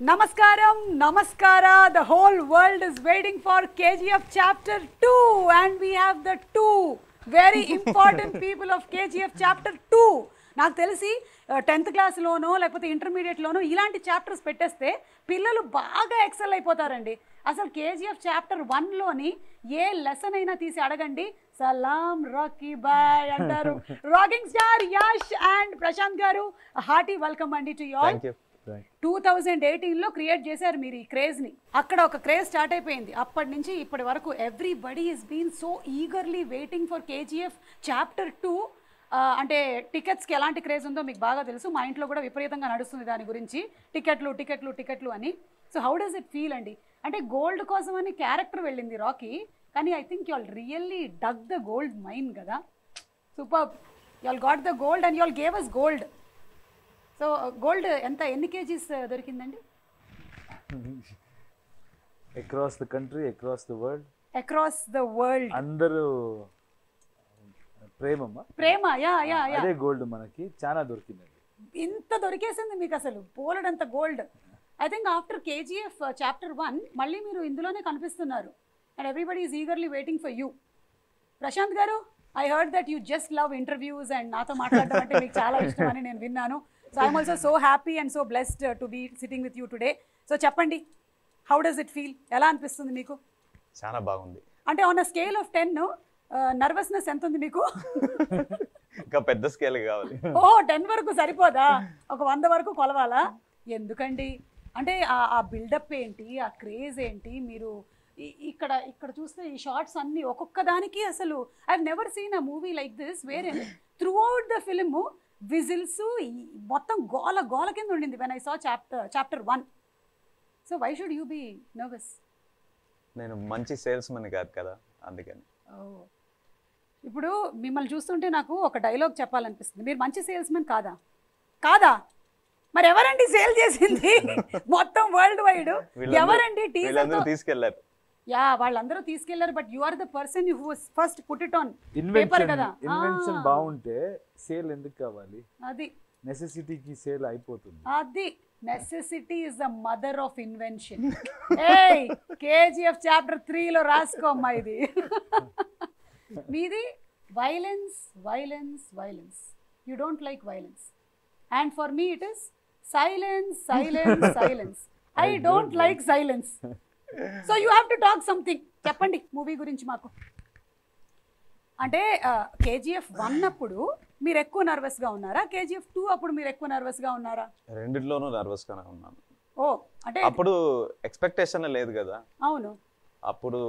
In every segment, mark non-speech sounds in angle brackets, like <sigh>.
Namaskaram, Namaskara. The whole world is waiting for KGF chapter 2, and we have the two very <laughs> important people of KGF chapter 2. నాకు తెలిసి tenth క్లాస్లోనో లేకపోతే ఇంటర్మీడియట్లోనో ఇలాంటి chapters పెట్టేస్తే పిల్లలు బాగా excel అయిపోతారండి. అసలు కేజీఎఫ్ చాప్టర్ వన్లోని ఏ లెసన్ అయినా తీసి అడగండి. సలాం రాకీ బాయ్ అంటారు. <laughs> Rocking star Yash and Prashanth garu hearty welcome అండి to all thank you two thousand ఎయిటీన్లో క్రియేట్ చేశారు మీరు ఈ క్రేజ్ని. అక్కడ ఒక క్రేజ్ స్టార్ట్ అయిపోయింది. అప్పటి నుంచి ఇప్పటి వరకు everybody is been so eagerly waiting for KGF chapter two అంటే టికెట్స్కి ఎలాంటి క్రేజ్ ఉందో మీకు బాగా తెలుసు. మా ఇంట్లో కూడా విపరీతంగా నడుస్తుంది దాని గురించి. టికెట్లు టికెట్లు టికెట్లు అని. So how does it feel అండి? అంటే గోల్డ్ కోసం అని క్యారెక్టర్ వెళ్ళింది రాకీ. కానీ I think you all really dug the gold mine కదా. Super. You all got the gold and you all gave us gold so gold ఎంత ఎన్ని KGs దొరికిందండి? Across the country across the world across the world అందరూ ప్రేమమ్మ? ప్రేమ yeah yeah yeah. అదే gold మనకి చాలా దొరికిందండి. ఇంత దొరికేసింది మీకు అసలు పోలడంత gold I think after KGF chapter one మళ్ళీ మీరు ఇందులోనే కనిపిస్తున్నారు. And everybody is eagerly waiting for you Prashanth garu I heard that you just love interviews and నాతో మాట్లాడడం అంటే మీకు చాలా ఇష్టం అని నేను విన్నాను. So I'm also so happy and so blessed to be sitting with you today so చెప్పండి. హౌ డస్ ఇట్ ఫీల్ ఎలా అనిపిస్తుంది మీకు? చాలా బాగుంది. అంటే on a scale of ten nervousness ఎంత ఉంది మీకు? ఇంకా పెద్ద స్కేల్ కావాలి. ఓ టెన్ వరకు సరిపోదా? ఒక వంద వరకు కొలవాలా? ఎందుకండి? అంటే ఆ- బిల్డప్ ఏంటి? ఆ క్రేజ్ ఏంటి? మీరు ఇక్కడ ఇక్కడ చూస్తే ఈ షార్ట్స్ అన్ని ఒక్కొక్క దానికి అసలు I never seen a movie like this వేరే throughout the film whistles మొత్తం గోల గోల కింద ఉండింది when I saw chapter chapter one so why should you be nervous నేను మంచి సేల్స్ మని కాదు కదా అందుకని. ఇప్పుడు మిమ్మల్ని చూస్తుంటే నాకు ఒక డైలాగ్ చెప్పాలనిపిస్తుంది. మీరు మంచి సేల్స్మెన్ కాదా? కాదా? మరి ఎవరండి సేల్ చేసింది? <laughs> మొత్తం వరల్డ్ వైడ్ ఎవరండి తీసుకెళ్ళారు యా వాళ్ళందరూ తీసుకెళ్ళారు but you are the person who first put it on paper కదా. ఇన్వెన్షన్ బాగుంటే సేల్ ఎందుకు కావాలి? అది. నెసెసిటీకి సేల్ అయిపోతుంది. అది. Necessity is the mother of invention ఏయ్ కేజీఎఫ్ చాప్టర్ త్రీలో రాసుకోమ్మా ఇది. మీది violence violence violence you don't like violence and for me it is silence silence silence I don't like silence so you have to talk something చెప్పండి movie గురించి మాకు. అంటే KGF one అప్పుడు మీరు ఎక్కువ నర్వస్గా ఉన్నారా? కేజీఎఫ్ టూ అప్పుడు మీరు ఎక్కువ నర్వస్గా ఉన్నారా? రెండిట్లోనూ నర్వస్ గానే ఉన్నాను. ఓ అంటే అప్పుడు ఎక్స్పెక్టేషన్ లేదు కదా. అవును. అప్పుడు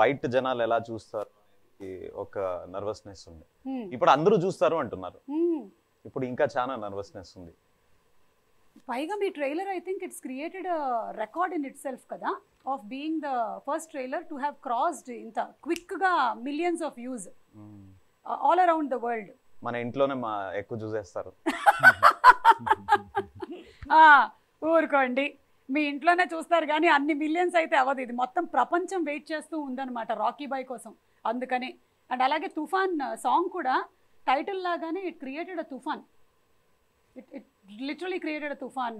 బయట జనాలు ఎలా చూస్తారు ఒక నర్వస్నెస్ ఉంది. ఇప్పుడు అందరూ చూస్తారు అంటున్నారు. ఇప్పుడు ఇంకా చాలా నర్వస్నెస్ ఉంది. పైగా మీ trailer I think it's created record in itself కదా. Of being the first trailer to have crossed ఇంత క్విక్గా millions of views. All around the world మన ఇంట్లోనే మా ఎక్కువ చూసేస్తారు. <laughs> ఊరుకోండి. మీ ఇంట్లోనే చూస్తారు కానీ అన్ని మిలియన్స్ అయితే అవ్వదు. ఇది మొత్తం ప్రపంచం వెయిట్ చేస్తూ ఉందన్నమాట రాకీ బాయ్ కోసం. అందుకని. అండ్ అలాగే తుఫాన్ సాంగ్ కూడా టైటిల్ లాగానే ఇట్ క్రియేటెడ్ అ తుఫాన్. It it literally created a తుఫాన్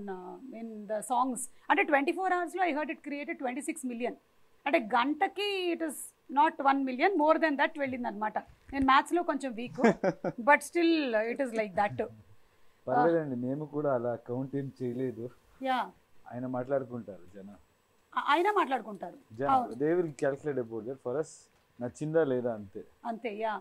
ఇన్ ద సాంగ్స్ అంటే ట్వంటీ ఫోర్ అవర్స్లో I heard it created twenty six million అంటే గంటకి it is not one million more than that వెళ్ళింది అనమాట నేను మ్యాథ్స్లో కొంచెం weak but still it is like that పర్లేదండి మేము కూడా అలా కౌంట్ ఏం చేయలేదు. యా ఆయన మాట్లాడుకుంటారు జన. అయినా మాట్లాడుకుంటారు. They will calculate about that for us నచ్చిందా లేదా అంతే. అంతే యా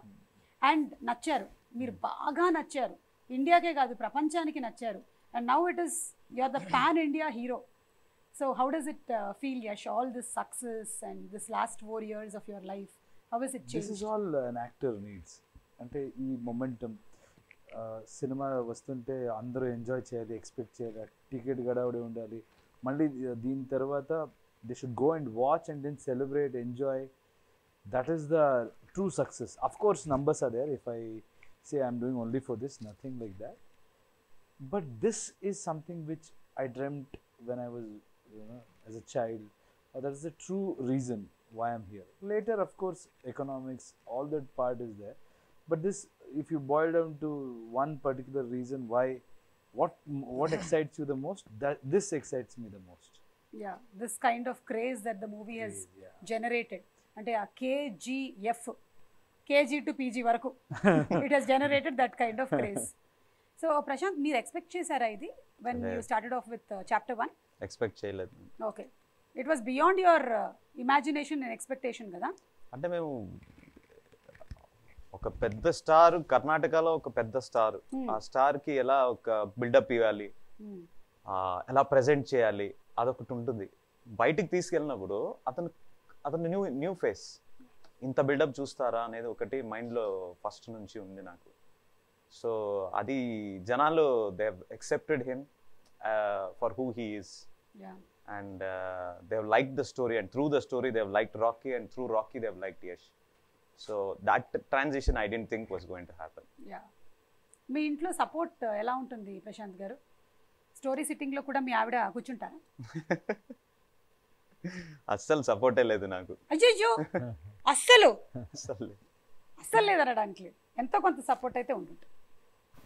అండ్ నచ్చారు. మీరు బాగా నచ్చారు. ఇండియాకే కాదు ప్రపంచానికి నచ్చారు. And now it is you are the pan India hero so how does it feel Yash all this success and this last four years of your life how is it this is all an actor needs అంటే ఈ momentum సినిమా వస్తుంటే అందరూ enjoy చేయాలి expect చేయాలి ticket గడవడి ఉండాలి. మళ్ళీ దీని తర్వాత they should go and watch and then celebrate enjoy that is the true success of course numbers are there if I say I'm doing only for this, nothing like that. But this is something which I dreamt when I was, you know, as a child. That is the true reason why I'm here. Later, of course, economics, all that part is there. But this, if you boil down to one particular reason why, what what <coughs> excites you the most, that this excites me the most. Yeah, this kind of craze that the movie has yeah. generated. And yeah, KGF KG to PG వరకు. It has generated that kind of craze so Prashanth మీరు expect చేశారా ఇది? When you. Started off with chapter one expect చేయలేదు. Okay it was beyond your imagination and expectation కదా? అంటే మేము ఒక పెద్ద స్టార్ కర్ణాటకలో ఒక పెద్ద స్టార్. Hmm. ఆ స్టార్కి ఎలా ఒక బిల్డప్ ఇవ్వాలి? Hmm. ఆ, ఎలా ప్రజెంట్ చేయాలి? అదొకటి ఉంటుంది. బయటికి తీసుకెళ్ళినప్పుడు అతను అతను న్యూ న్యూ ఫేస్. ఇంత బిల్డప్ చూస్తారా అనేది ఒకటి మైండ్లో ఫస్ట్ నుంచి ఉంది నాకు సో అది జనాలు they accepted him for who he is Yeah. and uh, they've liked the story and through the story they've liked rocky and through rocky they've liked yash so that transition i didn't think was going to happen yeah మీ ఇంట్లో support ఎలా ఉంటుంది ప్రశాంత్ గారు story సిట్టింగ్లో కూడా మీ ఆవిడ కూర్చుంటారా అస్సలు సపోర్టే లేదు నాకు అయ్యో అస్సలు అస్సలు అస్సలు లేదనడానికి లేదు ఎంతో కొంత సపోర్ట్ అయితే ఉంటుంది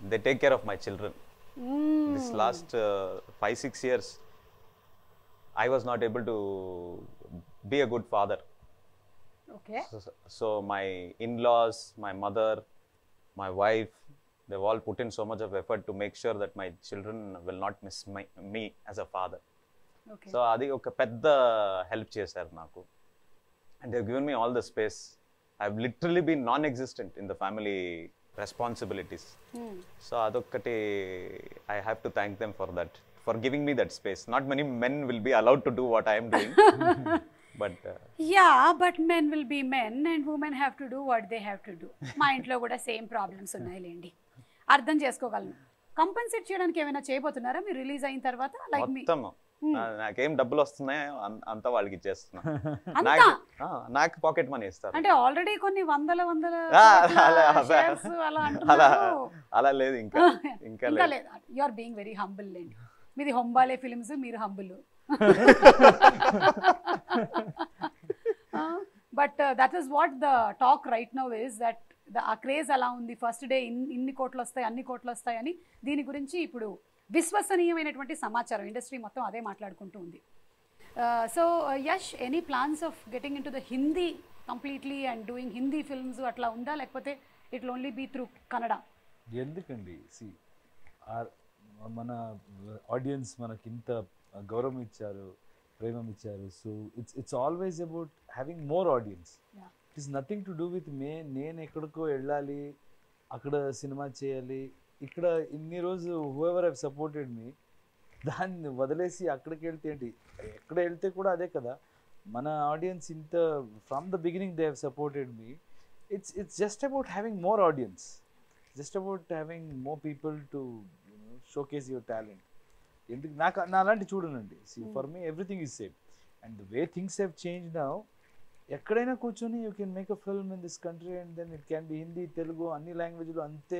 they take care of my children this last five six years I was not able to be a good father okay So, so my in-laws, my mother, my wife, they've all put in so much of effort to make sure that my children will not miss my, me as a father. Okay so అది ఒక పెద్ద help చేశారు నాకు and they given me all the space I literally been non existent in the family responsibilities so అదొక్కటి I have to thank them for that for giving me that space not many men will be allowed to do what I'm doing but yeah but men will be men and women have to do what they have to do మా ఇంట్లో కూడా same problems ఉన్నాయిలేండి అర్థం చేసుకోగలను. Compensate చేయడానికి ఏమైనా చేయబోతున్నారా? మీరు release అయిన తర్వాత? లైక్ మీ నాకేం డబ్బులు వస్తున్నాయో అంతా వాళ్ళకి ఇచ్చేస్తున్నా? <laughs> నాకు పాకెట్ మనీ ఇస్తారు. అంటే ఆల్రెడీ కొన్ని వందల వందల అలా అలా లేదు ఇంకా. <laughs> ఇంకా లేదు. You are being very humble లేండి మీది హొంబాలే ఫిలిమ్స్ మీరు humble but that is what the talk right now is that the uh craze అలా ఉంది? ఫస్ట్ డే ఇన్ని కోట్లు వస్తాయి అన్ని కోట్లు వస్తాయి అని దీని గురించి ఇప్పుడు విశ్వసనీయమైనటువంటి సమాచారం ఇండస్ట్రీ మొత్తం అదే మాట్లాడుకుంటూ ఉంది. So Yash any plans of getting in to the Hindi completely and doing Hindi films అట్లా ఉందా? లేకపోతే it only be through Kannada ఎందుకండి? సి మన ఆడియన్స్ మనకి ఇంత గౌరవం ఇచ్చారు ప్రేమం ఇచ్చారు so it's it's always about having more audience Yeah. It is nothing to do with me నేను ఎక్కడికో వెళ్ళాలి అక్కడ సినిమా చేయాలి ఇక్కడ ఇన్ని రోజు హూఎవర్ హ్యావ్ సపోర్టెడ్ మీ దాన్ని వదిలేసి అక్కడికి వెళ్తే ఏంటి? ఎక్కడ వెళ్తే కూడా అదే కదా. మన ఆడియన్స్ ఇంత from the beginning they have supported me it's it's just about having more audience just about having more people to showcase your talent ఎందుకు? నాకు నా అలాంటి చూడనండి. For me everything is same and the way things have change now ఎక్కడైనా కూర్చొని you can make a film in this country and then it can be Hindi Telugu అన్ని లాంగ్వేజ్లో అంతే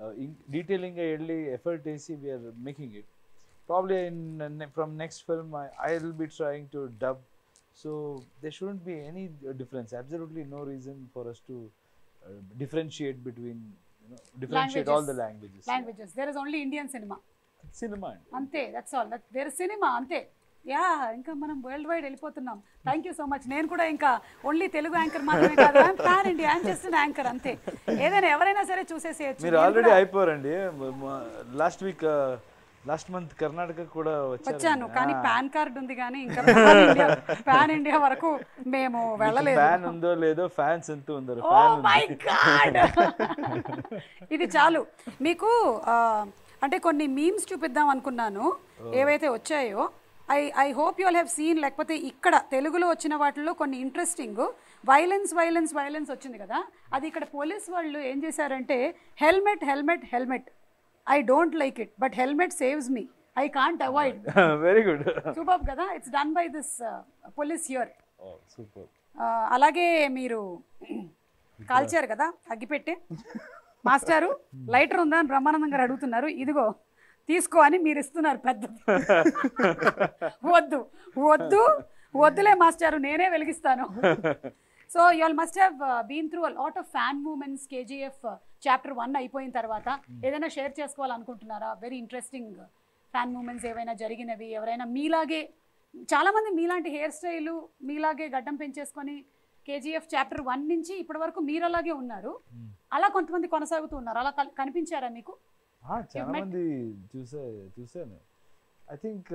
Uh, detailing a effort effortacy we are making it. Probably in uh, from next film I will be trying to dub. So there shouldn't be any uh, difference. Absolutely no reason for us to differentiate between you know, differentiate languages. all the languages. Languages. Yeah. There is only Indian cinema. Cinema. Ante. That's all. That, there is cinema. Ante. Yeah ఇంకా మనం world wide వెళ్ళిపోతున్నాం. Thank you so much నేను కూడా ఇంకా only Telugu anchor మాత్రమే కాదు. Pan India I'm just anchor అంతే. ఏదైనా ఎవరైనా సరే చూసేసేయచ్చు. మీరు ఆల్రెడీ కూడా అయిపోయారండి. Last week last month Karnataka కూడా వచ్చాను వచ్చారు కానీ పాన్ కార్డ్ ఉంది కానీ ఇంకా పాన్ ఇండియా వరకు మేము వెళ్ళలేదు. ఫ్యాన్ ఉందో లేదో ఫ్యాన్స్ ఎంత ఉందో ఓ ఫ్యాన్ మై గాడ్ ఇది చాలు. మీకు అంటే కొన్ని మీమ్స్ చూపిద్దాం అనుకున్నాను. ఏవైతే వచ్చాయో I I hope you all have seen లేకపోతే ఇక్కడ తెలుగులో వచ్చిన వాటిల్లో కొన్ని ఇంట్రెస్టింగ్ వైలెన్స్ వైలెన్స్ వైలెన్స్ వచ్చింది కదా? అది ఇక్కడ పోలీస్ వాళ్ళు ఏం చేశారంటే helmet helmet helmet I don't like it but helmet saves me I can't avoid very good super కదా? It's done by this police here super అలాగే మీరు కాల్చారు కదా? అగ్గిపెట్టే మాస్టారు లైటర్ ఉందా అని బ్రహ్మానందం గారు అడుగుతున్నారు. ఇదిగో. తీసుకో అని మీరు ఇస్తున్నారు పెద్ద <laughs> వద్దు వద్దు వద్దులే మాస్టారు నేనే వెలిగిస్తాను. So you all must have been through lot of fan moments KGF chapter one అయిపోయిన తర్వాత. ఏదైనా షేర్ చేసుకోవాలనుకుంటున్నారా? వెరీ ఇంట్రెస్టింగ్ ఫ్యాన్ మూమెంట్స్ ఏవైనా జరిగినవి ఎవరైనా మీలాగే చాలామంది మీలాంటి హెయిర్ స్టైలు మీలాగే గడ్డం పెంచేసుకొని కేజీఎఫ్ చాప్టర్ వన్ నుంచి ఇప్పటి వరకు మీరు అలాగే ఉన్నారు. అలా కొంతమంది కొనసాగుతూ ఉన్నారు. అలా కనిపించారా మీకు? చాలా met- మంది చూసే చూసాను I think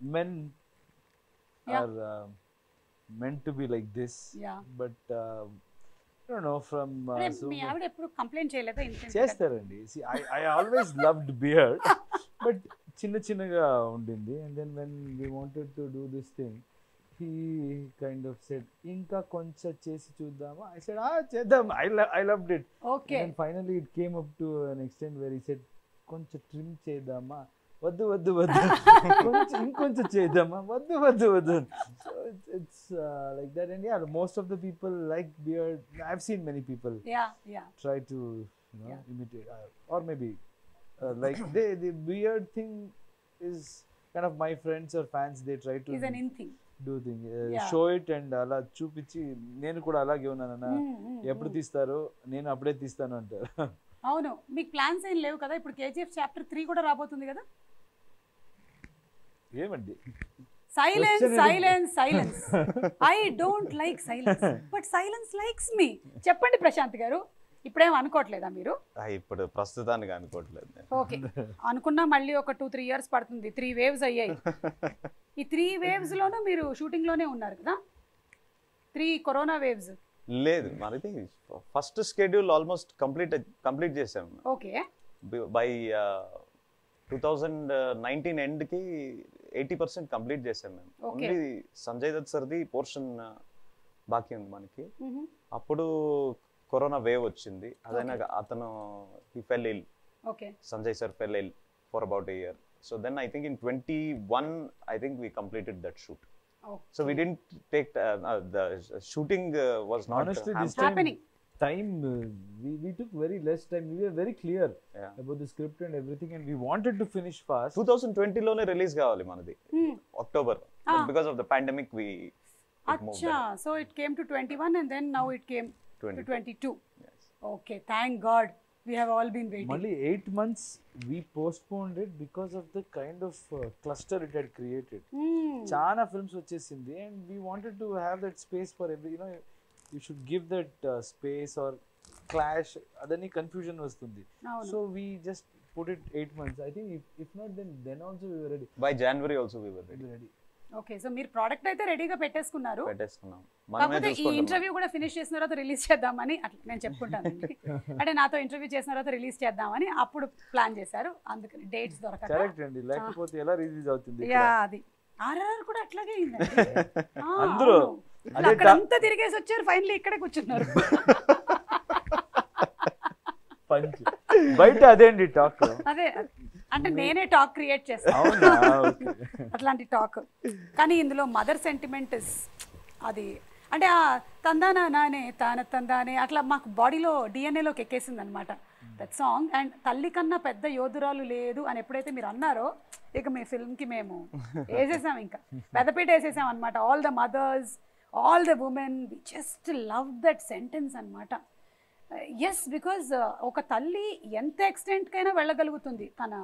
men. Are meant to be like this. But no from అంటే మీ ఆవిడ ఎప్పుడు కంప్లైంట్ చేయలేదా ఇంటెన్స్ చేస్తారండి. I always loved beard but చిన్న చిన్నగా ఉండింది. And then when we wanted to do this thing he kind of set ఇంకా కొంచెం చేసి చూద్దామా ఐ సెడ్ ఆ చేద్దాం I I loved it okay and finally it came up to an extent very set కొంచెం ట్రిమ్ చేద్దామా వద్దు వద్దు వద్దు కొంచెం ఇంకొంచెం చేద్దామా వద్దు వద్దు వద్దు so it's like that and yeah most of the people like beard I have seen many people yeah yeah try to you know Yeah. imitate uh, or maybe uh, like they the weird thing is kind of my friends or fans they try to is an in thing do thing uh, Yeah. show it and అలా చూపించి నేను కూడా అలాగే ఉన్నానన్న ఎప్పుడు తీస్తారు నేను అప్పుడే తీస్తాను అంటారు. అవును. మీకు ప్లాన్స్ ఏం లేవు కదా? ఇప్పుడు కేజీఎఫ్ చాప్టర్ త్రీ కూడా రాబోతుంది కదా? ఏమండి? Silence silence silence I don't like silence but silence likes me చెప్పండి ప్రశాంత్ గారు. ఇప్పుడేం అనుకోవట్లేదా మీరు? ఇప్పుడు ప్రస్తుతానికి అనుకోవట్లేదు. ఓకే. అనుకున్నా మళ్ళీ ఒక టూ త్రీ ఇయర్స్ పడుతుంది. త్రీ వేవ్స్ అయ్యాయి. ఈ త్రీ వేవ్స్ లోనూ మీరు షూటింగ్లోనే ఉన్నారు కదా? Three corona waves. లేదు మనది first schedule almost complete complete చేసాం okay. By two thousand nineteen ఎండ్కి eighty percent complete చేసాం మేము. ఓన్లీ సంజయ్ దత్ సర్ది పోర్షన్ బాకీ ఉంది మనకి. అప్పుడు కరోనా వేవ్ వచ్చింది. అదైనా అతను ఈ fell ill okay. Sanjay sir fell ill for about a year so then I think in twenty one I think we completed that shoot so we didn't take the shooting was not time uh, we, we took very less time. We were very clear Yeah. about the script and everything and we wanted to finish fast. Two thousand ట్వంటీలోనే release కావాలి మనది. October. Because of the pandemic we అచ్చా. So it came to twenty one and then now it came to 22. Twenty two okay thank God we have all been waiting Only eight months we postponed it because of the kind of uh, cluster it had created. చాలా films వచ్చేసింది and we wanted to have that space for every you know you should give that space or clash అదని confusion వస్తుంది. అవును. So we just put it eight months I think if not then then also we ready by January also we were ready ready okay so మీరు product అయితే రెడీగా పెట్టేసుకున్నారు. పెట్టేసుకున్నాం. కాకపోతే ఈ ఇంటర్వ్యూ కూడా ఫినిష్ చేసిన తర్వాత రిలీజ్ చేద్దామని అట్లా నేను చెప్పుకుంటాను <laughs> అంటే నాతో ఇంటర్వ్యూ చేసిన తర్వాత రిలీజ్ చేద్దామని అప్పుడు ప్లాన్ చేశారు. అందుకని డేట్స్ కరెక్ట్ అండి. లేకపోతే ఎలా రిలీజ్ అవుతుంది? యా అది. ఆర్ఆర్ కూడా అట్లాగే అయిందండి. <laughs> ఆ, అందరూ అవును. అదే అక్కడ ట- అంతా తిరిగేసి వచ్చారు. ఫైనల్లీ ఇక్కడే కూర్చున్నారు. <laughs> బయట అదే అండి టాక్ అదే అంటే నేనే టాక్ క్రియేట్ చేస్తాను అట్లాంటి టాక్ కానీ ఇందులో మదర్ సెంటిమెంట్ అది అంటే ఆ తందానా నానే తాన తందానే అట్లా మాకు బాడీలో డిఎన్ఏలోకి ఎక్కేసింది అనమాట దట్ సాంగ్ అండ్ తల్లి కన్నా పెద్ద యోధురాలు లేదు అని ఎప్పుడైతే మీరు అన్నారో ఇక మీ ఫిల్మ్కి మేము <laughs> వేసేసాం ఇంకా. పెద్దపీట వేసేసాం అనమాట all the mothers all the women we just love that sentence అనమాట ఎస్ బికాజ్ ఒక తల్లి ఎంత ఎక్స్టెంట్కైనా వెళ్ళగలుగుతుంది తన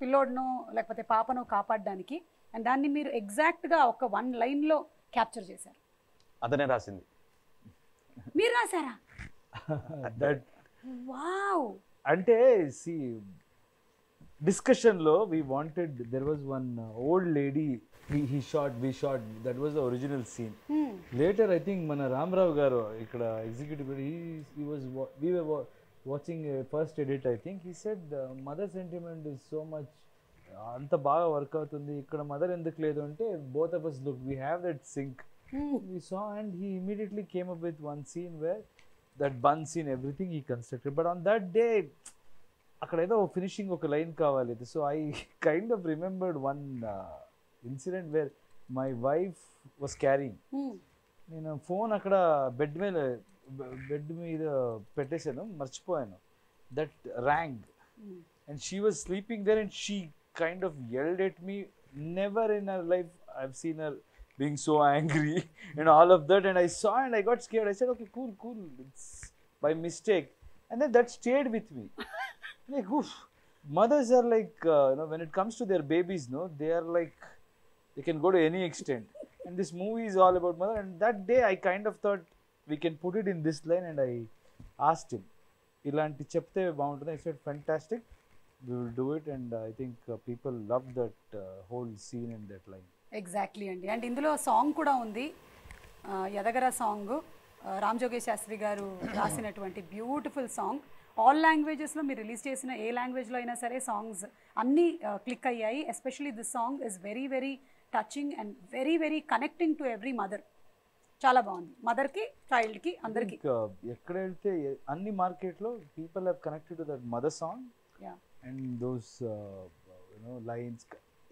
పిల్లోడ్ను లేకపోతే పాపను కాపాడడానికి. అండ్ దాన్ని మీరు ఎగ్జాక్ట్గా ఒక వన్ లైన్లో క్యాప్చర్ చేశారు. అతనే రాసింది. మీరు రాశారా? <laughs> దట్ వావ్ అంటే సి డిస్కషన్లో we wanted there was one old lady he shot we shot that was the original scene later I think మన రామరావు గారు ఇక్కడ executive he was we watching first edit I think he said mother sentiment is so much అంత బాగా work అవుతుంది. ఇక్కడ mother ఎందుకు లేదు? అంటే both of us look we have that sync we saw and he immediately came up with one scene where that bun scene everything he constructed. But on that day అక్కడ ఏదో finishing ఒక line కావాలి. So I kind of remembered one Incident where my wife was carrying నేను phone అక్కడ bed మీద bed మీద పెట్టేశాను మర్చిపోయాను that rang and she was sleeping there and she kind of yelled at me never in our life I seen her being so angry <laughs> and all of that. And I saw and I got scared. I said, okay, cool, cool. It's by mistake. And then that stayed with me. <laughs> like, oof. Mothers are like, uh, you know, when it comes to their babies, no, they are like, they can go to any extent. And this movie is all about mother. And that day, I kind of thought we can put it in this line. And I asked him, ఇలాంటి చెప్తే బాగుంటుంది. I said fantastic we will do it and I think people love that whole scene and that line exactly అండి and ఇందులో song కూడా ఉంది. ఎదగర song. Ram జోగేష్ శాస్త్రి గారు రాసినటువంటి బ్యూటిఫుల్ సాంగ్ ఆల్ లాంగ్వేజెస్లో మీరు రిలీజ్ చేసిన ఏ లాంగ్వేజ్లో అయినా సరే సాంగ్స్ అన్నీ uh, క్లిక్ అయ్యాయి. Especially this song is very very touching and very very connecting to every mother చాలా బాగుంది. మదర్కి చైల్డ్కి అందరికీ. ఎక్కడ వెళ్తే అన్ని మార్కెట్లో people have connected to that mother song yeah and those you know lines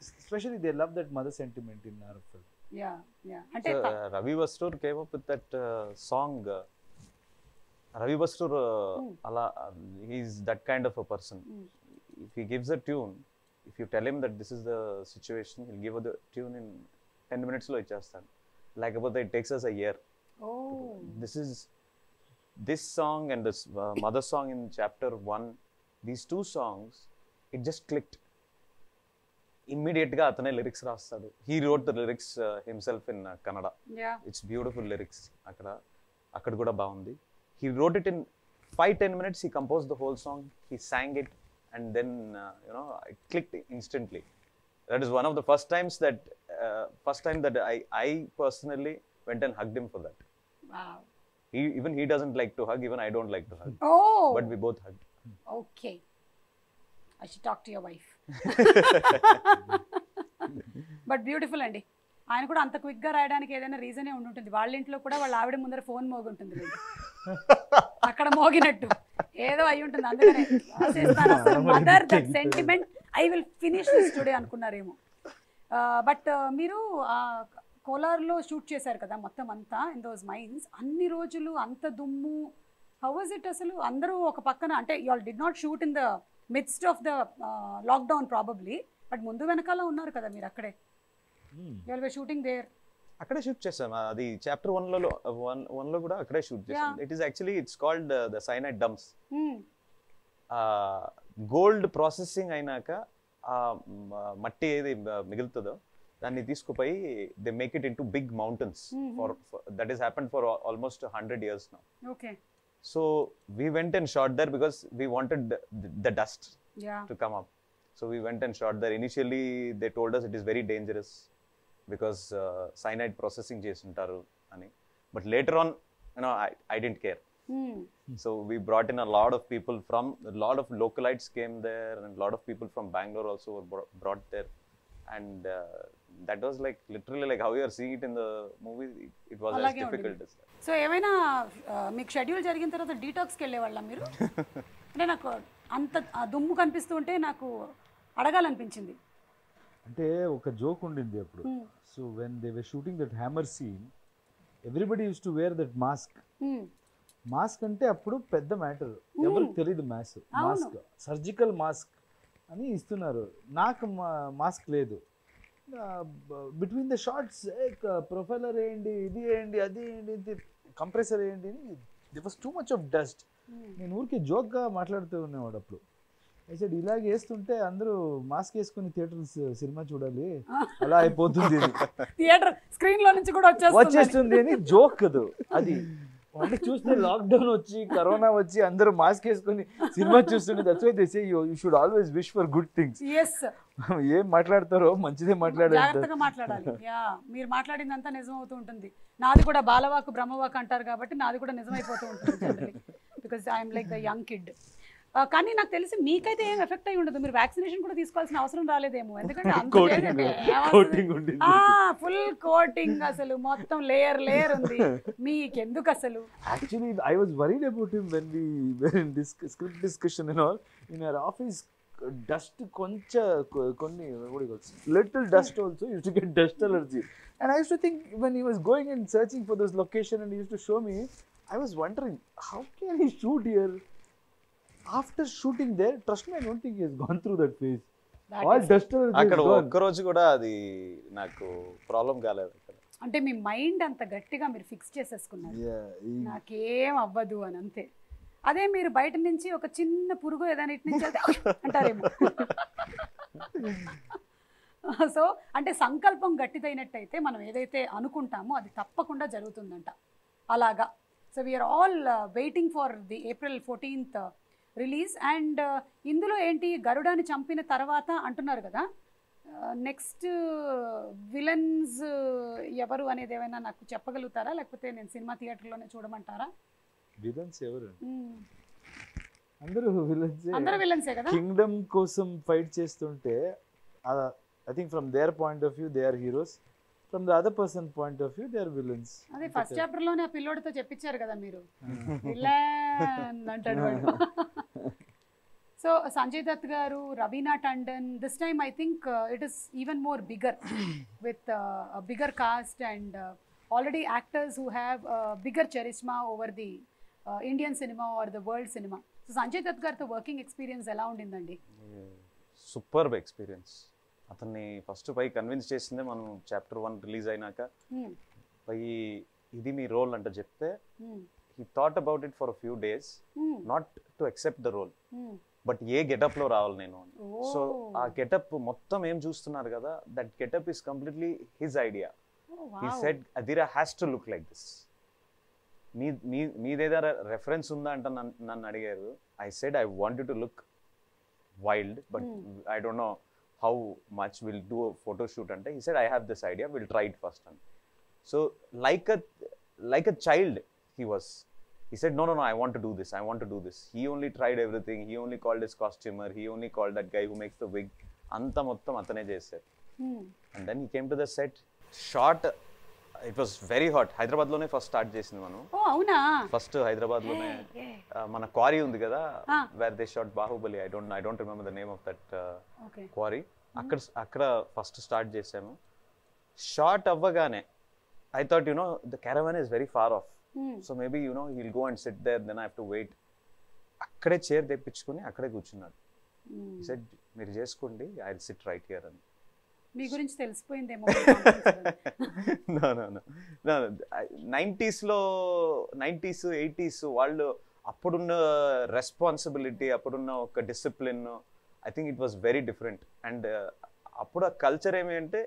especially they love that mother sentiment in our film yeah yeah అంటే So, uh, Ravi Bastur came up with that uh, song. Uh, Ravi Bastur, uh, ala, uh, he's that kind of a person. If he gives a tune, if you tell him that this is the situation, he'll give the tune in 10 minutes లో ఇచ్చేస్తాడు లేకపోతే it takes us a year. Oh This is this song and this uh, mother song in chapter 1, these two songs, it just clicked. Immediate గా అతనే lyrics రాస్తాడు he wrote the lyrics himself in Kannada yeah it's beautiful lyrics అక్కడ అక్కడ కూడా బాగుంది he wrote it in five ten minutes he compose the whole song he sang it and then you know it click instantly that is one of the first times that first time that I I personally went and hug him for that he even he doesn't like to hug even i don't like to hug. Oh but we both hugged. Okay I should talk to your wife but beautiful అండి. ఆయన కూడా అంత క్విక్గా రాయడానికి ఏదైనా రీజనే ఉండి ఉంటుంది వాళ్ళ ఇంట్లో కూడా వాళ్ళ ఆవిడ ముందర ఫోన్ మోగుంటుంది. <laughs> అక్కడ మోగినట్టు. ఏదో అయి ఉంటుంది అందుకనే. రాసేస్తాను అసలు. Mother that sentiment I will finish this today అనుకున్నారేమో. But మీరు కోలార్లో షూట్ చేశారు కదా మొత్తం అంతా ఇన్ దోస్ మైన్స్ అన్ని రోజులు అంత దుమ్ము. హౌ వాజ్ ఇట్ అసలు? అందరూ ఒక పక్కన అంటే you all did not shoot in the midst of the lockdown probably but ముందు వెనకాల ఉన్నారు కదా మీరు అక్కడే. You all were shooting there అక్కడే షూట్ చేసాం అది చాప్టర్ వన్లో వన్ వన్లో కూడా అక్కడే షూట్ చేసాం it is actually it's called the cyanide dumps gold processing అయినాక ఆ మట్టి ఏది మిగులుతుందో దాన్ని తీసుకుపోయి they make it in to big mountains for that is happen for almost hundred years now okay so we went and shot there because we wanted the dust yeah to come up. So we went and shot there. Initially, they told us it is very uh, cyanide processing చేస్తుంటారు అని. But later on you know I don't care so we brought in a lot of people from lot of localites came there and lot of people from Bengaluru also brought there and that was like literally like how you're seeing it in the movie it was difficult so ఏమైనా మీకు schedule జరిగిన తర్వాత డీటాక్స్కి వెళ్ళేవాళ్ళం మీరు? <laughs> అంటే నాకు అంత దుమ్ము కనిపిస్తూ ఉంటే నాకు అడగాలనిపించింది. అంటే ఒక జోక్ ఉండింది అప్పుడు. So when they were shooting that hammer scene everybody used to wear that mask Hmm. Mask అంటే అప్పుడు పెద్ద మ్యాటర్ ఎవరికి తెలియదు మాస్ మాస్క్ సర్జికల్ మాస్క్ అని ఇస్తున్నారు. నాకు మాస్క్ లేదు. బిట్వీన్ ద షార్ట్స్ ప్రొఫైలర్ వేయండి ఇది వేయండి అది వేయండి కంప్రెసర్ వేయండి there was too much of dust నేను ఊరికే జోక్గా మాట్లాడుతూ ఉన్నవాడు అప్పుడు. అయితే ఇలాగ వేస్తుంటే అందరూ మాస్క్ వేసుకుని థియేటర్స్ సినిమా చూడాలి. అలా అయిపోతుంది. థియేటర్ స్క్రీన్లో నుంచి కూడా వచ్చేస్తుంది. అని జోక్ కదా అది అంటే చూస్తే లాక్డౌన్ వచ్చి కరోనా వచ్చి అందరూ మాస్క్ వేసుకొని సినిమా చూస్తుంటే that's why they say you you should always wish for good things ఏం మాట్లాడతారో మంచిదే జాగ్రత్తగా మాట్లాడాలి. యా మీరు మాట్లాడిందంతా నిజం అవుతూ ఉంటుంది. నాది కూడా బాలవాకు బ్రహ్మవాకు అంటారు కాబట్టి నాది కూడా నిజమైపోతూ ఉంటుంది because I'm like the young kid కానీ నాకు తెలిసి మీకైతే ఏం ఎఫెక్ట్ అయి ఉండదు. మీరు వ్యాక్సినేషన్ కూడా తీసుకోవాల్సిన అవసరం రాలేదేమో. ఎందుకంటే. ఫుల్ కోటింగ్ అసలు మొత్తం లేయర్ లేయర్ ఉంది. మీకెందుకు అసలు? Actually I was worried about him when we in script discussion and all in our office dust కొంచెం కొన్ని little dust also used to get dust allergy and I used to think when he was going and searching for this location and used to show me I was wondering how can he shoot here after shooting there trust me I don't think has gone through that phase all dust అక్కడ ఒక్క రోజు కూడా అది నాకు problem కాలేదు అక్కడ. అంటే మీ mind అంత గట్టిగా మీరు ఫిక్స్ చేసేసుకున్నారు. నాకేం అవ్వదు అని అంతే. అదే మీరు బయట నుంచి ఒక చిన్న పురుగు ఏదైనా ఇటు నుంచి <laughs> అంటారేమో. <laughs> సో అంటే సంకల్పం గట్టిదైనట్టయితే మనం ఏదైతే అనుకుంటామో అది తప్పకుండా జరుగుతుందంట. అలాగా. So we're all waiting for the April fourteenth release and ఇందులో ఏంటి గరుడాని చంపిన తర్వాత అంటున్నారు కదా నెక్స్ట్ విలన్స్ ఎవరు అనేది ఏమైనా నాకు చెప్పగలుగుతారా? లేకపోతే నేను సినిమా థియేటర్లోనే చూడమంటారా? విలన్స్ ఎవరు. అందరూ విలన్స్. అందరూ విలన్సే కదా? కింగ్డమ్ కోసం ఫైట్ చేస్తుంటే I think from their point of view they are heroes from the other person point of view they are villains అదే ఫస్ట్ చాప్టర్లోనే ఆ పిల్లోడితో చెప్పించారు కదా మీరు. విలన్ అంటాడు వాడు. So Sanjay Dutt garu Raveena Tandon this time I think it is even more bigger with bigger cast and already actors who have bigger charisma over the Indian cinema or the world cinema so Sanjay Dutt గారితో working experience ఎలా ఉండిందండి? Superb experience అతన్ని first పై convince చేసిందే మనం chapter one release అయినాక. Hmm, పై ఇది మీ రోల్ అంటే చెప్తే he thought about it for few days not to accept the role. But A getup లో రావాలి నేను సో. ఆ గెటప్ మొత్తం ఏం చూస్తున్నారు కదా that getup is completely his idea he. Said అదిరా has to look like this మీ మీ మీదేదా రెఫరెన్స్ ఉందా అంటే నన్ను నన్ను అడిగారు. I said I want to look wild but I don't know how much will do photo shoot అంటే he said I have this idea will try it first అని so like a like a child he was he said no no no i want to do this i want to do this he only tried everything he only called his costumer he only called that guy who makes the wig అంతా మొత్తం అతనే చేశారు Hmm. And then he came to the set shot it was very hot హైదరాబాద్లోనే first start చేసింది మనం. ఓ అవునా? First హైదరాబాద్లోనే మన క్వారీ ఉంది కదా. Where they shot Baahubali I don't I don't remember the name of that quarry అక్కడ అక్కడ ఫస్ట్ స్టార్ట్ చేసాము. షార్ట్ అవ్వగానే I thought you know the caravan is very far off so maybe you know he'll go and sit there then I have to wait అక్కడే chair తెప్పించుకొని అక్కడే కూర్చున్నాడు. Set మీరు చేసుకోండి ఐ సిట్ రైట్ హియర్ అని. మీ గురించి తెలిసిపోయిందేమో నో నో నో నో నైంటీస్లో నైంటీస్ ఎయిటీస్ వాళ్ళు అప్పుడున్న రెస్పాన్సిబిలిటీ అప్పుడున్న ఒక discipline I think it was very different and అప్పుడు ఆ కల్చర్ ఏమి అంటే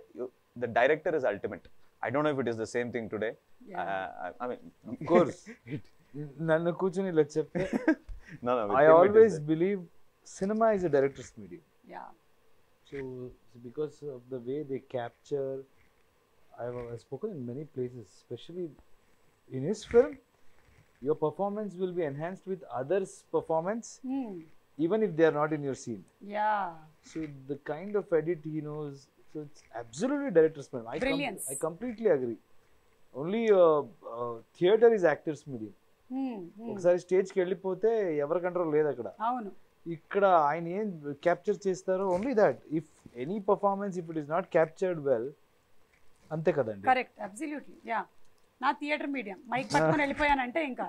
the director is ultimate I don't know if it is the same thing today I mean course నన్ను కూర్చొని ఇలా చెప్తే I always. Believe cinema is a director's medium yeah So because of the way they capture, I've, I've spoken in many places, especially in his film, your performance will be enhanced with others' performance, even if they are not in your scene. Yeah So the kind of edit he knows, so it's absolutely director's film. I, com- Brilliance. I completely agree. Only uh, uh, theater is actor's medium. ఒకసారి స్టేజ్కి వెళ్ళిపోతే ఎవరి control లేదు అక్కడ అవును ఇక్కడ ఆయన ఏం క్యాప్చర్ చేస్తారో only that if any performance if it is not captured well అంతే కదండి. కరెక్ట్ అబ్సల్యూట్లీ యా నా థియేటర్ మీడియం మైక్ పట్టుకొని వెళ్ళిపోయానంటే ఇంకా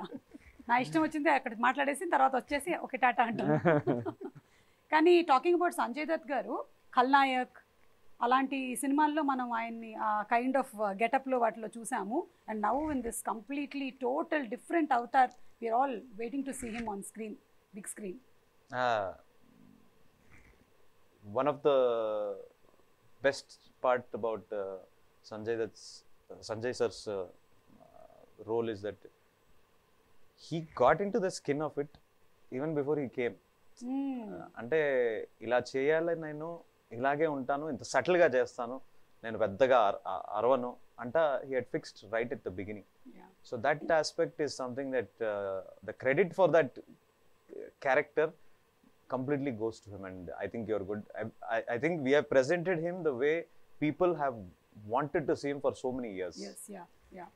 నా ఇష్టం వచ్చింది అక్కడ మాట్లాడేసి తర్వాత వచ్చేసి ఒక టాటా అంటాను. <laughs> కానీ టాకింగ్ అబౌట్ సంజయ్ దత్ గారు ఖల్నాయక్ అలాంటి సినిమాల్లో మనం ఆయన్ని ఆ కైండ్ ఆఫ్ గెటప్లో వాటిలో చూసాము. And now in this completely total different avatar we're all waiting to see him on screen big screen one of the best part about Sanjay that's Sanjay sir's role is that he got in to the skin of it even before he came అంటే ఇలా చేయాలి నేను ఇలాగే ఉంటాను ఇంత సటిల్గా చేస్తాను నేను పెద్దగా అరవను అంట he head fixed right it the beginning so that aspect is something that the credit for that character completely goes to him, and I think you're good. I, I, think we have presented him the way people have wanted to see him for so many years. Yes yeah yeah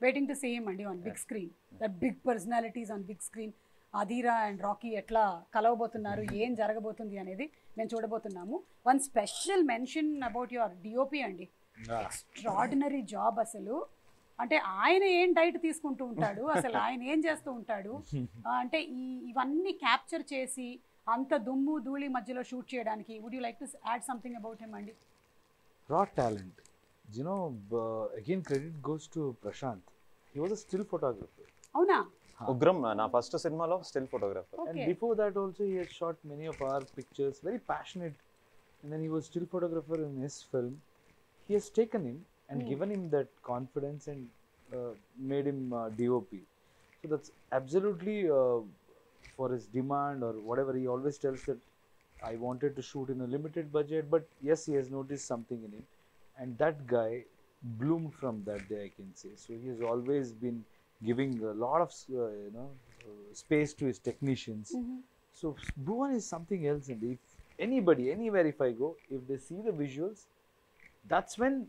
waiting to same అండి on big screen that big personalities on big screen Adheera and Rocky ఎట్లా కలవబోతున్నారు ఏం జరగబోతుంది అనేది మేము చూడబోతున్నాము. One special mention about your DOP అండి. Extraordinary job అసలు. అంటే ఆయన ఏం డైట్ తీసుకుంటూ ఉంటాడు అసలు ఆయన ఏం చేస్తూ ఉంటాడు <laughs> అంటే ఈ ఇవన్నీ క్యాప్చర్ చేసి అంత దుమ్ము ధూళి మధ్యలో షూట్ చేయడానికి would you like to add something about him అండి raw talent You know, uh, again, credit goes to Prashant. He was a still photographer. అవునా ఉగ్రం నా ఫస్ట్ సినిమాలో still photographer And Okay. before that, also, he had shot many of our pictures, very passionate. And then he was still photographer in his film. He has taken him and Hmm. given him that confidence and uh, made him uh, for his demand or whatever. He always tells that I wanted to shoot in a limited budget, but yes, he has noticed something in him. And that guy bloomed from that day, I can say. So he has always been giving a lot of, uh, you know, uh, space to his technicians. So Bhuvan is something else, and if anybody, anywhere, if I go, if they see the visuals, that's when,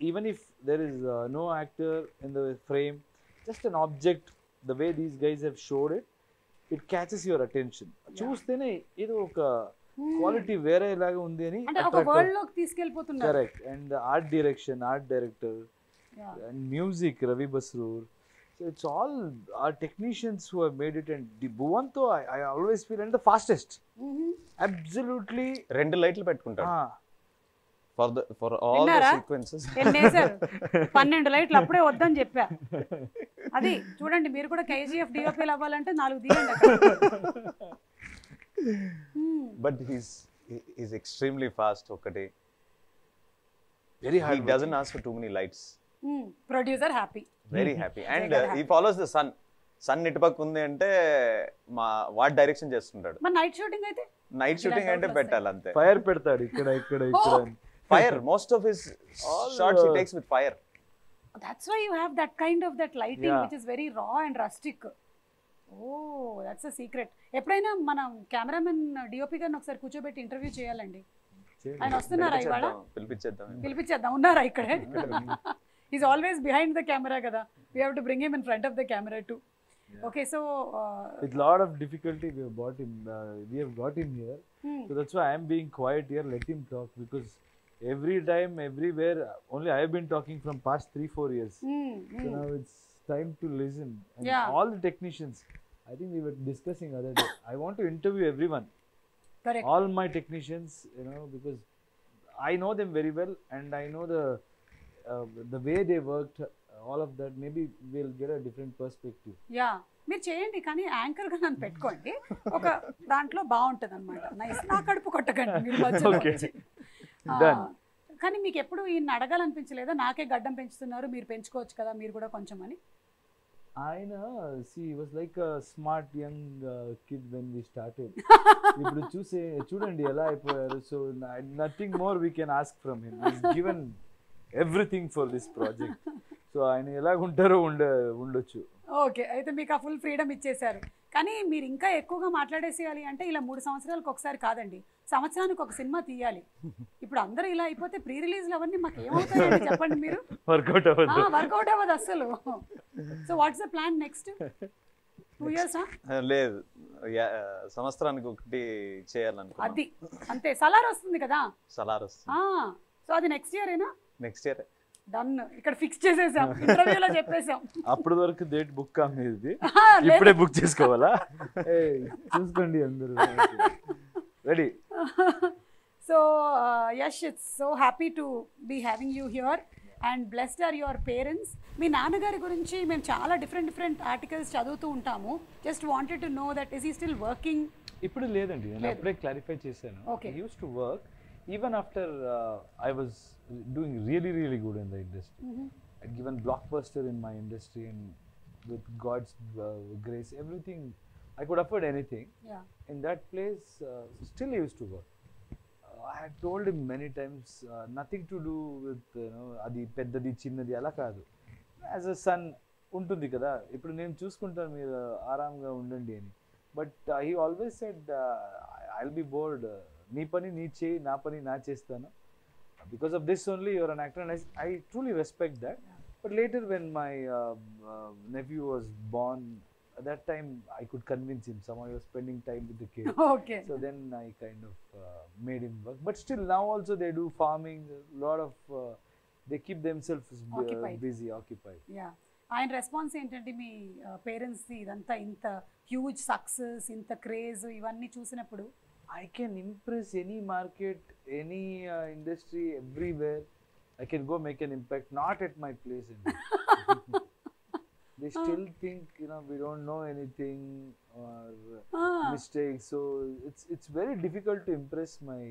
even if there is uh, no actor in the frame, just an object, the way these guys have showed it, it catches your attention చూస్తేనే ఇది ఒక quality వేరే లాగా ఉంది అని correct and art direction art director and music Ravi Basrur so it's all are technicians who made it and the భువన్తో I always feel and the fastest absolutely రెండు లైట్లు పెట్టుకుంటా for the for all the? Sequences పన్నెండు లైట్లు అప్పుడే వద్దని చెప్పా. అది చూడండి మీరు కూడా కేజీఎఫ్ డిఓపీలు అవ్వాలంటే నాలుగు తీయండి. But he's is extremely fast ఒకటి. Very he hard dozen as for too many lights. Producer happy very happy and Very ఈ ఫాలోస్ ద సన్ సన్ ఇటుపక్క ఉంది అంటే మా వాట్ డైరెక్షన్ చేస్తుంటాడు. నైట్ షూటింగ్ అయితే? నైట్ షూటింగ్ అంటే పెట్టాలి అంతే ఫైర్ పెడతాడు ఇక్కడ ఇక్కడ ఇక్కడ అని. Fire most of his All, shots he takes with fire that's why you have that kind of that lighting. Which is very raw and rustic oh that's a secret ఎప్పుడైనా మనం కెమెరామెన్ డిఓపి గారిని ఒకసారి కూర్చోబెట్టి interview చేయాలండి. ఆయన వస్తున్నారా ఇవాళ? పిలిపించేద్దాం పిలిపించేద్దాం. ఉన్నారా ఇక్కడే? Is always behind the camera కదా. We have to bring him in front of the camera to okay so with lot of difficulty we have brought him uh, we have got him here. So that's why i am being quiet here. Let him talk because every time everywhere only i have been talking from past 3 4 years So now it's time to listen. And Yeah. all the technicians, I think we were discussing other day. I want to interview everyone, correct all my technicians, you know, because I know them very well and I know the uh, the way they worked, all of that. Maybe we'll get a different perspective. Yeah మీరు చేయండి కానీ యాంకర్గా నన్ను పెట్టుకోండి ఒక దాంట్లో బాగుంటది అనమాట nice నా కడుపు కొట్టకండి మీరు మధ్యలో కానీ మీకు ఎప్పుడు ఈయన అడగాలనిపించలేదా? నాకే గడ్డం పెంచుతున్నారు మీరు పెంచుకోవచ్చు కదా మీరు కూడా కొంచెం అని? was like a smart young uh, kid when we started. <laughs> ఇప్పుడు చూసే చూడండి ఎలా అయిపోయారు. So nothing more we can ask from him given everything for this project so ఆయన ఎలాగుంటారో ఉండ ఉండొచ్చు. ఓకే అయితే మీకు ఆ ఫుల్ ఫ్రీడమ్ ఇచ్చేశారు. కానీ మీరు ఇంకా ఎక్కువగా మాట్లాడేసేయాలి అంటే ఇలా మూడు సంవత్సరాలకు ఒకసారి కాదండి. సంవత్సరానికి ఒక సినిమా తీయాలి. ఇప్పుడు అందరూ ఇలా అయిపోతే ప్రీ రిలీజ్లు అవన్నీ మాకు ఏమవుతాయండి చెప్పండి మీరు. వర్కౌట్ అవ్వదు. వర్కౌట్ అవ్వదు అస్సలు. So what's the plan next? Two years? లేదు. సంవత్సరానికి ఒకటి చేయాలనుకున్నాం. అది. అంతే. సలార్ వస్తుంది కదా? సలార్ వస్తుంది. సో అది నెక్స్ట్ ఇయర్ ఏనా? Next year. డన్ ఇక్కడ ఫిక్స్ చేసేసాం. ఇంటర్వ్యూలో చెప్పేసాం అప్పటి వరకు డేట్ బుక్ కామేది ఆ, లేదు. ఇప్పుడే బుక్ చేసుకోవాలా? చూసుకోండి అందరూ. <laughs> Ready so Yash it's so happy to be having you here and blessed are your parents మీ నాన్నగారి గురించి మేము చాలా డిఫరెంట్ డిఫరెంట్ ఆర్టికల్స్ చదువుతూ ఉంటాము. Just wanted to know that is he still working ఇప్పుడు లేదండి నేను. అప్పుడే క్లారిఫై చేశాను. Okay. Used to work even after I was doing really really good in the industry I'd given blockbuster in my industry and with God's uh, grace, everything I could afford anything. In that place, uh, still used to work. Uh, I had told him many times, uh, nothing to do with you know అది పెద్దది చిన్నది అలా కాదు as a son ఉంటుంది కదా ఇప్పుడు నేను చూసుకుంటాను మీరు ఆరాంగా ఉండండి అని but he always said I will be bored నీ పని నీ చేయి నా పని నా చేస్తాను because of this only you're an actor and I, I truly respect that but later when my uh, uh, that time i could convince him somehow he was spending time with the kid okay so then i kind of uh, made him work but still now also they do farming a lot of uh, they keep themselves uh, Occupied. busy occupied yeah ఆయన response ఏంటంటే మీ parents ఇదంతా ఇంత huge success ఇంత craze ఇవన్నీ చూసినప్పుడు I can impress any market, any uh, industry, everywhere. I can go make an impact, not at my place. In they still think you know we don't know anything or Ah. mistakes. So it's it's very difficult to impress my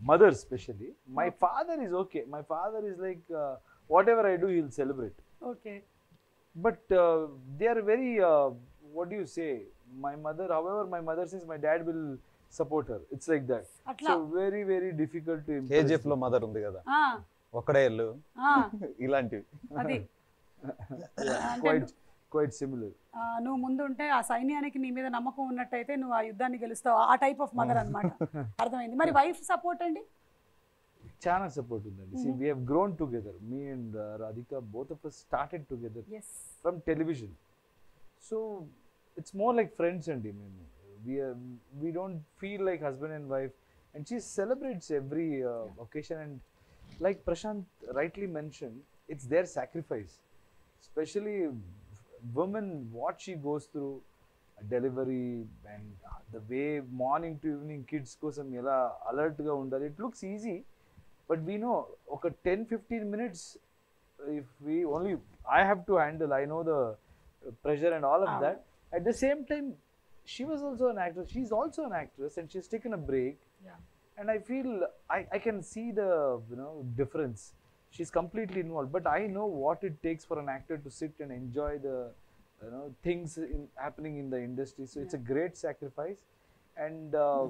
mother, especially. My father is okay. My father is like uh, whatever I do, he'll celebrate. Okay But uh, they are very uh, what do you say? My mother, however, my mother says my dad will support her. It's like that. అట్లా So very very difficult to impress. కేజీఎఫ్లో mother ఉంది కదా ఒక్కడే ఇల్లు ఇలాంటివి <laughs> similar. ఆ, నువ్వు ముందు ఉంటే ఆ సైన్యానికి నీ మీద నమ్మకం ఉన్నట్టయితే నువ్వు ఆ యుద్ధాన్ని గెలుస్తావు. ఆ టైప్ ఆఫ్ మదర్ అన్నమాట. <laughs> అర్థమైంది. మరి వైఫ్ సపోర్ట్ అండి? చాలా సపోర్ట్ ఉందండి. See we have grown together me and Radhika both of us started together from television so it's more like friends అండి మేము. We don't feel like husband and wife and she celebrates every occasion and like Prashant rightly mention it's their sacrifice specially women what she goes through delivery and the way morning to evening kids కోసం ఎలా అలర్ట్గా ఉండాలి it looks easy but we know ఒక ten fifteen minutes if we only I have to handle I know the pressure and all of Ah. that. At the same time, she was also an actress. She's also an actress, and she's taken a break. And I feel I, I can see the you know difference. She's completely involved, but I know what it takes for an actor to sit and enjoy the you know things in, happening in the industry. So it's a great sacrifice, and uh,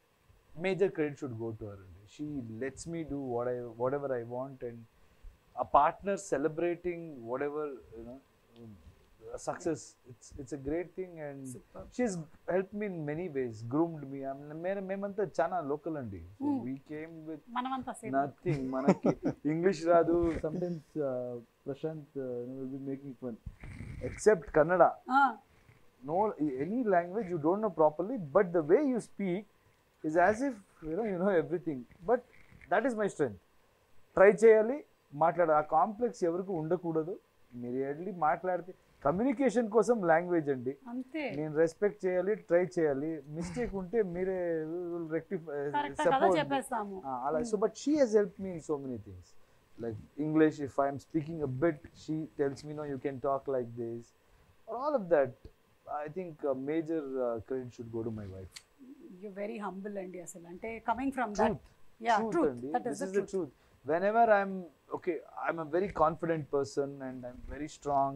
<coughs> major credit should go to her. She lets me do what I whatever I want, and a partner celebrating whatever you know success it's it's a great thing and Superb. she's helped me in many ways groomed me I mean, mere మేమంతా చాలా local అండి so Hmm. we came with మనమంతా same nothing మనకి English రాదు sometimes uh, Prashant uh, you know, will be making fun except kannada no any language you don't know properly but the way you speak is as if you know you know everything but that is my strength try చేయాలి మాట్లాడ ఆ complex ఎవరికి ఉండకూడదు మీరు వెళ్ళి మాట్లాడితే communication కోసం language అండి. నేను రెస్పెక్ట్ చేయాలి ట్రై చేయాలి. మిస్టేక్ ఉంటే మీరే రెక్టిఫై అలా so but she has help me so many things like English if I'm speaking a bit she tells me no you can talk like this all of that I think major credit should go to my wife you very humble అండి అసలు. అంటే coming from that. Yeah truth. That is is the the truth. Whenever i'm okay i'm a very confident person and i'm very strong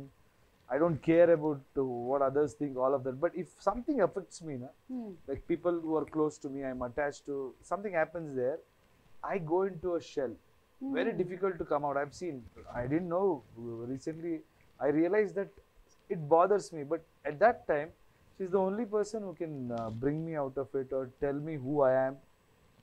i don't care about uh, what others think all of that. But if something affects me na, like people who are close to me i'm attached to something happens there i go into a shell. Very difficult to come out. I've seen i didn't know recently i realized that it bothers me. But at that time she's the only person who can uh, bring me out of it or tell me who i am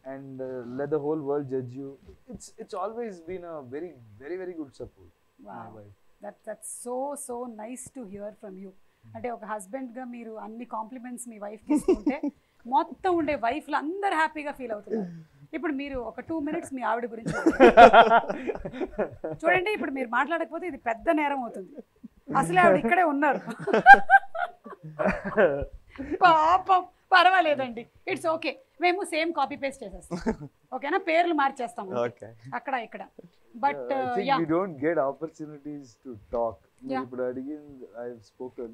and uh, let the whole world judge you. It's it's always been a very very very good support my Wow. That that so so nice to hear from you అంటే ఒక husband గా మీరు అన్ని compliments మీ వైఫ్కి ఇస్తుంటే <laughs> మొత్తం ఉండే వైఫ్లు అందరు హ్యాపీగా ఫీల్ అవుతున్నారు. ఇప్పుడు మీరు ఒక టూ మినిట్స్ మీ ఆవిడ గురించి. చూడండి ఇప్పుడు మీరు మాట్లాడకపోతే ఇది పెద్ద నేరం అవుతుంది. అసలే ఆవిడ ఇక్కడే ఉన్నారు. <laughs> పాపం. పర్వాలేదండి ఇట్స్ ఓకే మేము సేమ్ కాపీ పేస్ట్ చేసేస్తాం ఓకేనా పేర్లు మార్చేస్తాం అక్కడ ఇక్కడ but yeah get opportunities to talk. Yeah. ఇప్పుడు అడిగింది I've spoken,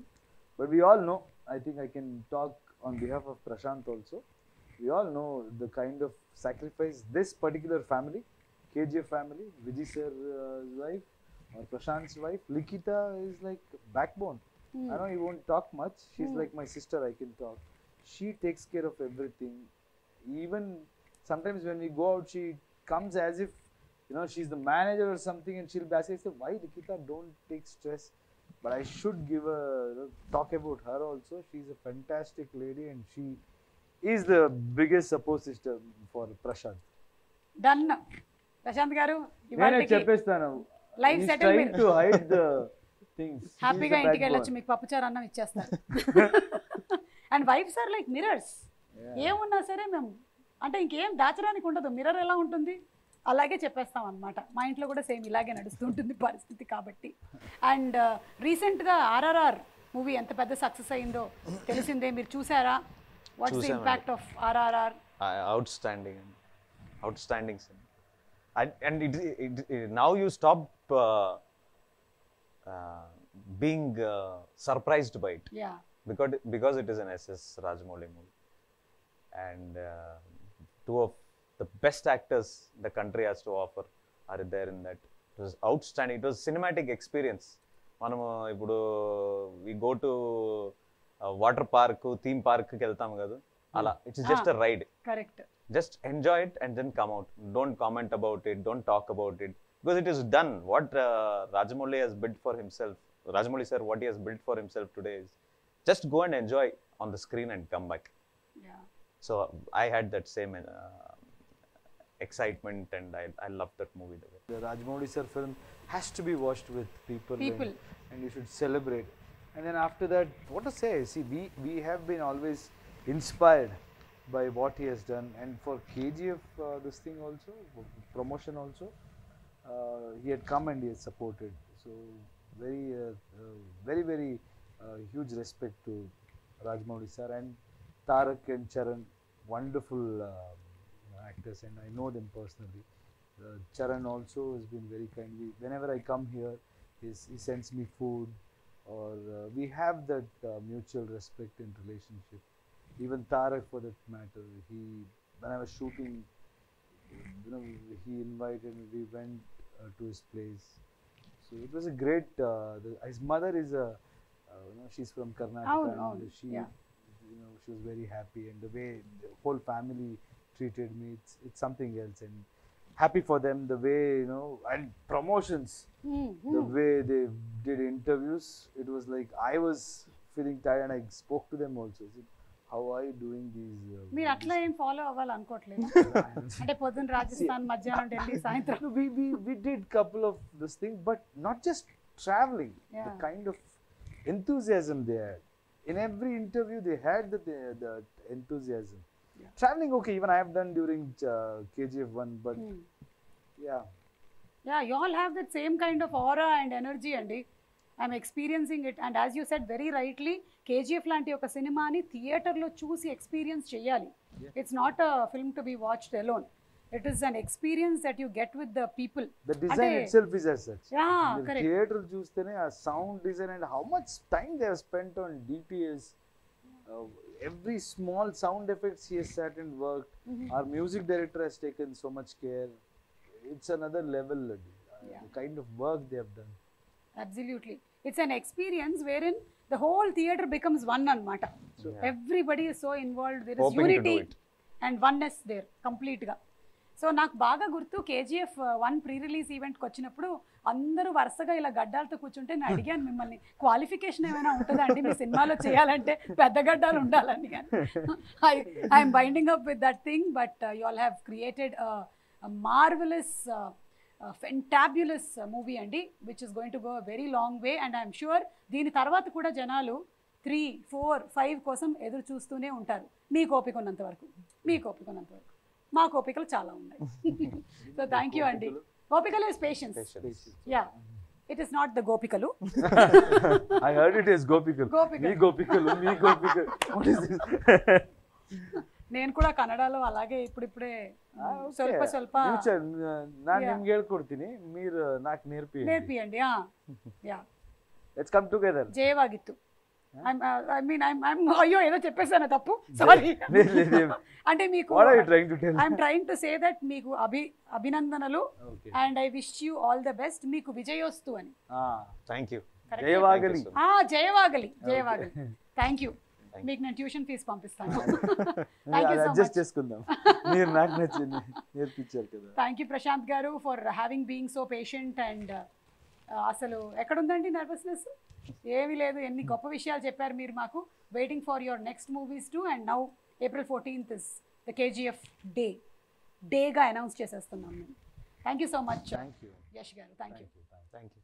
but we all know. I think I can talk on behalf of Prashant also. We all know the kind of sacrifice this particular family, KGF family, Vijay sir's wife or Prashant's wife, Likita is like backbone. I know you won't talk much. She's like my sister. I can talk. She takes care of everything. Even sometimes when we go out, she comes as if you know she's the manager or something, and she'll basically say, "Why, Nikita? Don't take stress." But I should give a you know, talk about her also. She's a fantastic lady, and she is the biggest support system for Prashant. Done Prashant garu నేనే చెప్పేస్తాను మీరు. to hide the things. He's హ్యాపీగా ఇంటికి వెళ్ళొచ్చు. మీకు పప్పుచారు అన్నం ఇచ్చేస్తారు and wives are like mirrors ఏమున్నా సరే మేము అంటే ఇంకేం దాచడానికి ఉండదు. మిర్రర్ ఎలా ఉంటుంది? అలాగే చెప్పేస్తాం అనమాట మా ఇంట్లో కూడా సేమ్ ఇలాగే నడుస్తుంటుంది పరిస్థితి కాబట్టి. అండ్ రీసెంట్గా ఆర్ఆర్ఆర్ మూవీ ఎంత పెద్ద సక్సెస్ అయిందో తెలిసిందే. మీరు చూసారా? What's the. Impact of RRR outstanding outstanding And, and it, it, it- now you stop uh, uh, being uh, surprised by it yeah because because it is an SS Rajamouli movie, and uh, two of the best actors the country has to offer are there in that. It was outstanding. It was cinematic experience. మనము ఇప్పుడు we go to water park theme పార్క్కి వెళ్తాం కదా అలా it's just a ride correct just enjoy it and then come out. Don't comment about it. Don't talk about it because it is done. What uh, Rajamouli has built for himself, Rajamouli sir, what he has built for himself today is just go and enjoy on the screen and come back. Yeah So I had that same uh, excitement and I, I loved that movie. The way. The Rajmouli sir film has to be watched with people, People. And, and you should celebrate. And then after that, what to say? See, we, we have been always inspired by what he has done. And for KGF, uh, this thing also, promotion also, uh, he had come and he had supported. So very, uh, uh, very, very huge respect to Rajmouli sir and Tarak and Charan, wonderful uh, actors, and I know them personally. Uh, Charan also has been very kind. We, whenever I come here, he sends me food, or uh, we have that uh, mutual respect and relationship. Even Tarak, for that matter, he when I was shooting, you know, he invited me. We went uh, to his place. So it was a great. Uh, the, his mother is a, you know, she's from Karnataka. Avunu, and avunu, she, yeah. you know, she was very happy, and the way the whole family treated me, it's it's something else, and happy for them. The way you know, and promotions, the way they did interviews, it was like I was feeling tired, and I spoke to them also. I said, How are you doing these? Uh, మీరు అట్లా ఏం follow అవ్వాలనుకోవట్లేదు these- <laughs> అంటే పొద్దున్న రాజస్థాన్ మధ్యాహ్నం ఢిల్లీ <laughs> సాయంత్రం No, we, we, we did couple of this thing, but not just traveling. The Yeah. kind of enthusiasm they had. In every interview, they had the, the, the enthusiasm. Yeah. Traveling, okay, even I have done during uh, KGF one, but yeah, yeah you all have that same kind of aura and energy అండి I'm experiencing it and as you said very rightly KGF లాంటి ఒక సినిమాని థియేటర్లో చూసి experience చేయాలి it's not a film to be watched alone It is an experience that you get with the people the design itself is as such. Yeah The correct theatre చూస్తేనే ఆ sound design and how much time they have spent on DPS. Uh, every small sound effects he has sat and worked. Our music director has taken so much care. It's another level. uh, Yeah. The kind of work they have done. Absolutely it's an experience where in the whole theatre becomes one అనమాట everybody is so involved there is Hoping to do unity it. And oneness there కంప్లీట్గా So నాకు బాగా గుర్తు KGF one pre release ఈవెంట్కి వచ్చినప్పుడు అందరూ వరుసగా ఇలా గడ్డాలతో కూర్చుంటే నేను అడిగాను మిమ్మల్ని క్వాలిఫికేషన్ ఏమైనా ఉంటుందా అండి? మీ సినిమాలో చేయాలంటే పెద్ద గడ్డాలు ఉండాలని. కానీ I I'm binding up with that thing but you all have created marvellous fantabulous movie అండి which is going to go very long way and I'm sure దీని తర్వాత కూడా జనాలు త్రీ ఫోర్ ఫైవ్ కోసం ఎదురు చూస్తూనే ఉంటారు. మీకు ఓపిక ఉన్నంత వరకు. మీకు ఓపిక ఉన్నంత వరకు. మా కోపికలు చాలా ఉన్నాయి సో థ్యాంక్ యూ అండి గోపికలు is patience yeah it is not the గోపికలు I heard it as Gopikal. Gopikal. Me Gopikal, me Gopikal. <laughs> What is this? నేను కూడా కన్నడలో అలాగే ఇప్పుడిప్పుడే Ah, okay. ಸ್ವಲ್ಪ ಸ್ವಲ್ಪ Future, uh, ನಾನ್ Yeah. ನಿಮ್ಗೆ ಹೇಳ್ಕೊಡ್ತೀನಿ మీరు నాకు నేర్పి నేర్పియండి యా లెట్స్ కమ్ టుగెదర్ జయవాగిత్తు ఐ మీన్ ఐమ్ అయ్యో ఏదో చెప్పేసాను తప్పు? సారీ <laughs> అంటే మీకు what are you trying to tell I'm trying to say that మీకు అభి అభినందనలు. Okay and I wish you all the best మీకు విజయోస్తు అని. Thank you? జయవాగలి. ఆ జయవాగలి జయవాగలి. థ్యాంక్ యూ మీకు నేను ట్యూషన్ ఫీజు పంపిస్తాను. థ్యాంక్ యూ సో అడ్జస్ట్ చేసుకుందాం. మీరు నాకు నచ్చింది నేర్పించారు కదా. Thank you Prashant garu for having being so patient and అసలు ఎక్కడుందండి నర్వస్నెస్ ఏమీ లేదు ఎన్ని గొప్ప విషయాలు చెప్పారు మీరు మాకు. Waiting for your next movies to and now April fourteenth is the KGF day డేగా అనౌన్స్ చేసేస్తున్నాం మేము. Thank you so much thank you Yash garu thank you thank you